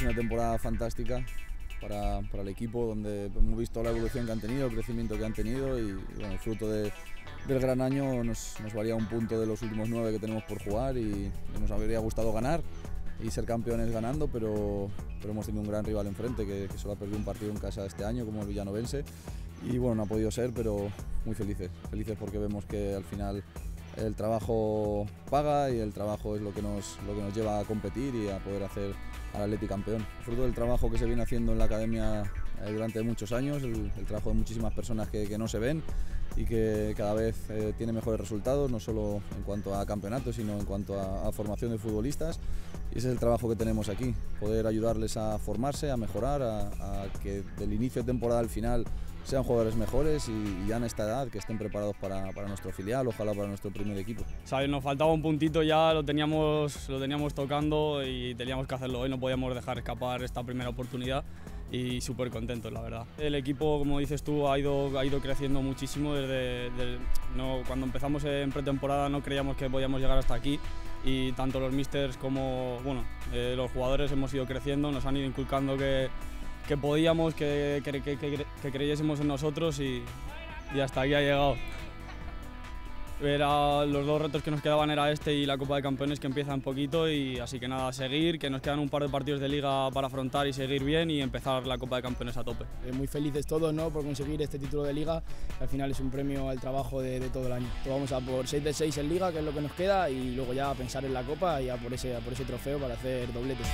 es una temporada fantástica para, para, el equipo, donde hemos visto la evolución que han tenido, el crecimiento que han tenido y, bueno, fruto de, del gran año nos, nos valía un punto de los últimos nueve que tenemos por jugar y, nos habría gustado ganar y ser campeones ganando, pero, pero hemos tenido un gran rival enfrente que, que solo ha perdido un partido en casa este año como el Villanovense. Y bueno, no ha podido ser, pero muy felices, felices porque vemos que al final el trabajo paga y el trabajo es lo que nos, lo que nos lleva a competir y a poder hacer al Atleti campeón. Fruto del trabajo que se viene haciendo en la academia eh, durante muchos años, el, trabajo de muchísimas personas que, no se ven y que cada vez eh, tiene mejores resultados, no solo en cuanto a campeonatos, sino en cuanto a, a, formación de futbolistas. Y ese es el trabajo que tenemos aquí, poder ayudarles a formarse, a mejorar, a, a que del inicio de temporada al final sean jugadores mejores y, ya en esta edad que estén preparados para, para, nuestro filial, ojalá para nuestro primer equipo. ¿Sabes? Nos faltaba un puntito ya, lo teníamos, lo teníamos tocando y teníamos que hacerlo hoy, no podíamos dejar escapar esta primera oportunidad y súper contentos, la verdad. El equipo, como dices tú, ha ido, ha ido creciendo muchísimo desde, no, cuando empezamos en pretemporada no creíamos que podíamos llegar hasta aquí y tanto los misters como bueno, eh, los jugadores hemos ido creciendo, nos han ido inculcando que que podíamos, que, que, que, creyésemos en nosotros y, y hasta aquí ha llegado. Era, los dos retos que nos quedaban era este y la Copa de Campeones que empieza un poquito y así que nada, seguir, que nos quedan un par de partidos de liga para afrontar y seguir bien y empezar la Copa de Campeones a tope. Eh, muy felices todos ¿no? por conseguir este título de liga, al final es un premio al trabajo de, todo el año. Vamos a por 6 de 6 en liga, que es lo que nos queda, y luego ya a pensar en la Copa y a por ese, a por ese trofeo para hacer dobletes.